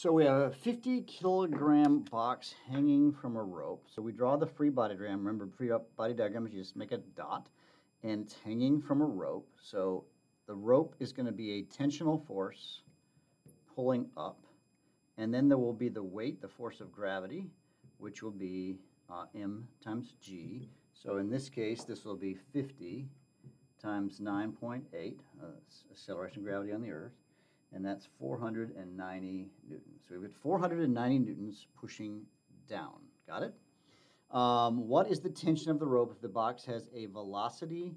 So we have a 50 kilogram box hanging from a rope. So we draw the free body diagram. Remember, free body diagram is you just make a dot and it's hanging from a rope. So the rope is going to be a tensional force pulling up. And then there will be the weight, the force of gravity, which will be uh, m times g. So in this case, this will be 50 times 9.8, uh, acceleration of gravity on the Earth, and that's 490 newtons. So we've got 490 newtons pushing down. Got it? Um, what is the tension of the rope if the box has a velocity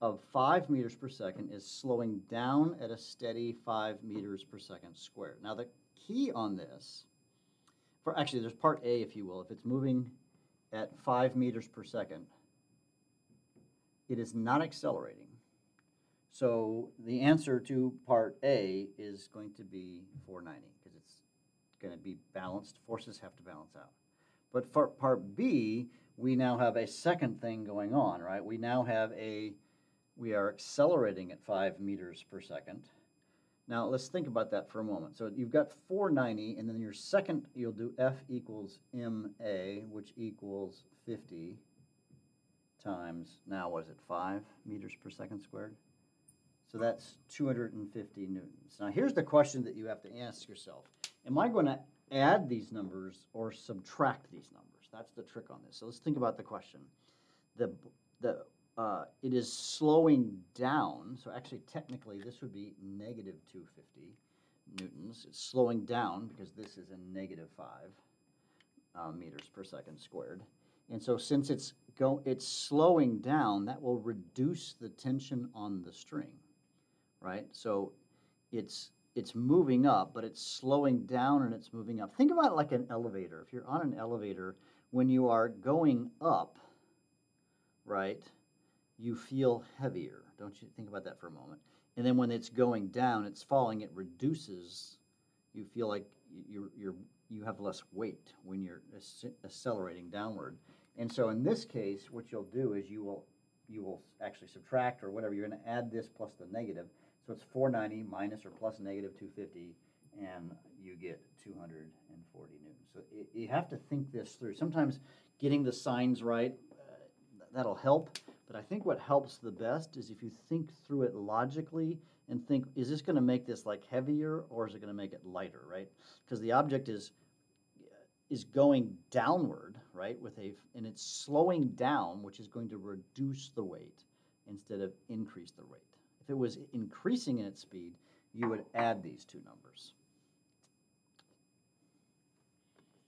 of 5 meters per second is slowing down at a steady 5 meters per second squared? Now the key on this, for actually there's part A if you will, if it's moving at 5 meters per second, it is not accelerating. So the answer to part A is going to be 490 because it's going to be balanced. Forces have to balance out. But for part B, we now have a second thing going on, right? We now have a, we are accelerating at 5 meters per second. Now let's think about that for a moment. So you've got 490, and then your second, you'll do F equals MA, which equals 50 times, now what is it, 5 meters per second squared? So that's 250 newtons. Now here's the question that you have to ask yourself. Am I going to add these numbers or subtract these numbers? That's the trick on this. So let's think about the question. The, the, uh, it is slowing down, so actually technically this would be negative 250 newtons. It's slowing down because this is a negative 5 uh, meters per second squared. And so since it's go it's slowing down, that will reduce the tension on the string, right? So it's it's moving up, but it's slowing down and it's moving up. Think about it like an elevator. If you're on an elevator, when you are going up, right, you feel heavier. Don't you think about that for a moment? And then when it's going down, it's falling, it reduces. You feel like you're, you're, you have less weight when you're accelerating downward. And so in this case, what you'll do is you will you will actually subtract or whatever. You're going to add this plus the negative. So it's 490 minus or plus negative 250, and you get 240 newtons. So it, you have to think this through. Sometimes getting the signs right, uh, that'll help. But I think what helps the best is if you think through it logically and think, is this going to make this like heavier or is it going to make it lighter, right? Because the object is is going downward, right, with a, and it's slowing down, which is going to reduce the weight instead of increase the weight. If it was increasing in its speed, you would add these two numbers.